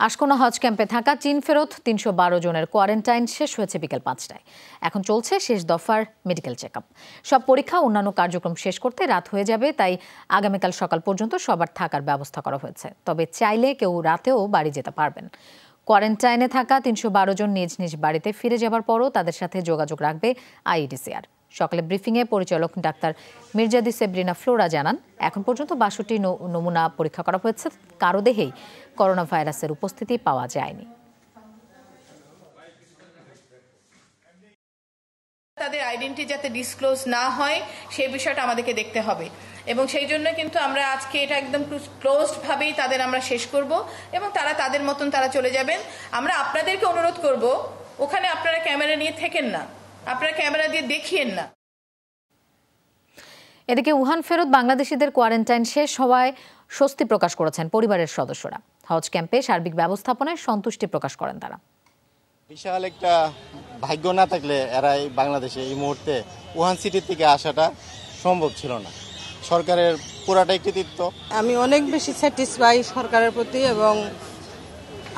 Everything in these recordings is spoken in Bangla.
আশকোনা হজ ক্যাম্পে থাকা চীন ফেরত তিনশো বারো জনের কোয়ারেন্টাইন শেষ হয়েছে বিকেল পাঁচটায়। এখন চলছে শেষ দফার মেডিকেল চেক সব পরীক্ষা অন্যান্য কার্যক্রম শেষ করতে রাত হয়ে যাবে, তাই আগামীকাল সকাল পর্যন্ত সবার থাকার ব্যবস্থা করা হয়েছে। তবে চাইলে কেউ রাতেও বাড়ি যেতে পারবেন। কোয়ারেন্টাইনে থাকা তিনশো বারো জন নিজ নিজ বাড়িতে ফিরে যাবার পরও তাদের সাথে যোগাযোগ রাখবে আইডিসিআর। সকালে ব্রিফিংয়ে পরিচালক ডাক্তার মির্জাদি সেব্রিনা ফ্লোরা জানান, এখন পর্যন্ত বাষট্টি নমুনা পরীক্ষা করা হয়েছে, কারও দেহেই। করোনা ভাইরাসের উপস্থিতি পাওয়া যায়নি। তাদের আইডেন্টি যাতে ডিসক্লোজ না হয় সেই বিষয়টা আমাদেরকে দেখতে হবে। এবং সেই জন্য কিন্তু আমরা আজকে এটা একদম ক্লোজড ভাবেই তাদের আমরা শেষ করব এবং তারা তাদের মতন তারা চলে যাবেন। আমরা আপনাদেরকে অনুরোধ করব ওখানে আপনারা ক্যামেরা নিয়ে থেকেন না। আপনারা ক্যামেরা দিয়ে দেখিয়েন না। এদিকে উহান ফেরত বাংলাদেশিদের কোয়ারেন্টাইন শেষ হওয়ায় স্বস্তি প্রকাশ করেছেন পরিবারের সদস্যরা। হজ ক্যাম্পে সার্বিক ব্যবস্থাপনায় সন্তুষ্টি প্রকাশ করেন তারা। বিশাল একটা ভাগ্য না থাকলে এরা এই বাংলাদেশে এই মুহূর্তে ওহান সিটি থেকে আসাটা সম্ভব ছিল না। সরকারের পুরাটাই কৃতিত্ব। আমি অনেক বেশি স্যাটিসফাই সরকারের প্রতি এবং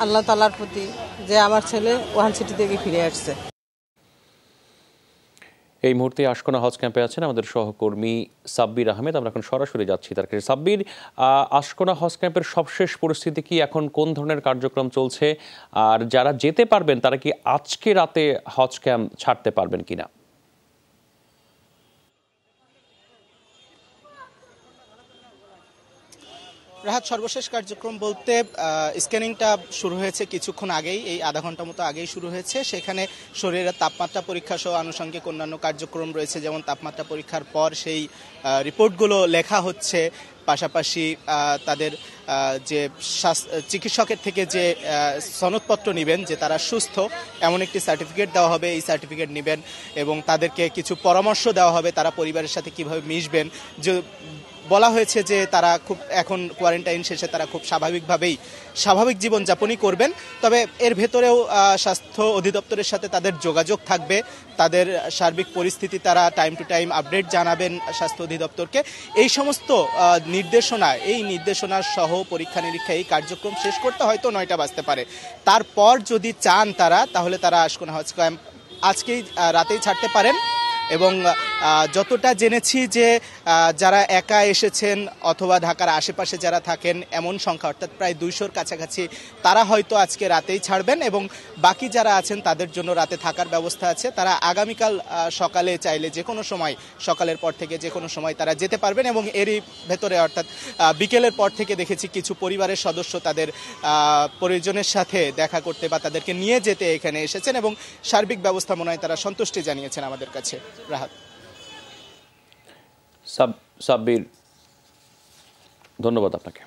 আল্লাহ তালার প্রতি যে আমার ছেলে ওয়ান সিটি থেকে ফিরে আসছে। এই মুহূর্তে আশকোনা হজ ক্যাম্পে আছেন আমাদের সহকর্মী সাব্বির আহমেদ। আমরা এখন সরাসরি যাচ্ছি তার কাছে। সাব্বির আশকোনা হজ ক্যাম্পের সবশেষ পরিস্থিতি কি? এখন কোন ধরনের কার্যক্রম চলছে? আর যারা যেতে পারবেন, তারা কি আজকে রাতে হজ ক্যাম্প ছাড়তে পারবেন কিনা? রাহাত, সর্বশেষ কার্যক্রম বলতে স্ক্যানিংটা শুরু হয়েছে কিছুক্ষণ আগেই, এই আধা ঘণ্টা মতো আগেই শুরু হয়েছে। সেখানে শরীরের তাপমাত্রা পরীক্ষা সহ আনুষঙ্গিক অন্যান্য কার্যক্রম রয়েছে, যেমন তাপমাত্রা পরীক্ষার পর সেই রিপোর্টগুলো লেখা হচ্ছে। পাশাপাশি তাদের যে চিকিৎসকের থেকে যে সনদপত্র নেবেন, যে তারা সুস্থ, এমন একটি সার্টিফিকেট দেওয়া হবে, এই সার্টিফিকেট নেবেন এবং তাদেরকে কিছু পরামর্শ দেওয়া হবে, তারা পরিবারের সাথে কীভাবে মিশবেন। যে বলা হয়েছে যে তারা খুব এখন কোয়ারেন্টাইন শেষে তারা খুব স্বাভাবিকভাবেই স্বাভাবিক জীবনযাপনই করবেন। তবে এর ভেতরেও স্বাস্থ্য অধিদপ্তরের সাথে তাদের যোগাযোগ থাকবে। তাদের সার্বিক পরিস্থিতি তারা টাইম টু টাইম আপডেট জানাবেন স্বাস্থ্য অধিদপ্তরকে। এই সমস্ত নির্দেশনা, এই নির্দেশনা সহ পরীক্ষা নিরীক্ষা, এই কার্যক্রম শেষ করতে হয়তো নয়টা বাজতে পারে। তারপর যদি চান তারা, তাহলে তারা আসকোনা হজ ক্যাম্প আজকেই রাতেই ছাড়তে পারেন এবং যতটা জেনেছি যে যারা একা এসেছেন অথবা ঢাকার আশেপাশে যারা থাকেন, এমন সংখ্যা, অর্থাৎ প্রায় দুইশোর কাছাকাছি, তারা হয়তো আজকে রাতেই ছাড়বেন এবং বাকি যারা আছেন, তাদের জন্য রাতে থাকার ব্যবস্থা আছে। তারা আগামীকাল সকালে চাইলে যে কোনো সময়, সকালের পর থেকে যে কোনো সময় তারা যেতে পারবেন এবং এরই ভেতরে, অর্থাৎ বিকেলের পর থেকে দেখেছি কিছু পরিবারের সদস্য তাদের পরিজনের সাথে দেখা করতে বা তাদেরকে নিয়ে যেতে এখানে এসেছেন এবং সার্বিক ব্যবস্থাপনায় তারা সন্তুষ্টি জানিয়েছেন আমাদের কাছে। রাহাত। সাব্বির ধন্যবাদ আপনাকে